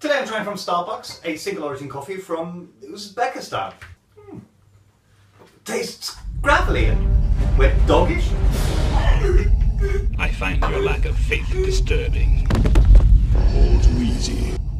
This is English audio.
Today I'm trying from Starbucks a single origin coffee from Uzbekistan. Hmm. Tastes gravelly and wet doggish. I find your lack of faith disturbing.